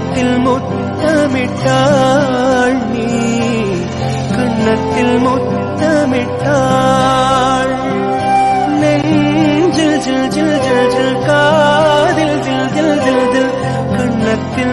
കണ്ണത്തിൽ മുത്തമിട്ടാൾ നീ കണ്ണത്തിൽ മുത്തമിട്ടാൾ നെഞ്ചിൽ ജിൽ ജിൽ ജിൽ ജിൽ കാതിൽ ദിൽ ദിൽ ദിൽ ദിൽ കണ്ണത്തിൽ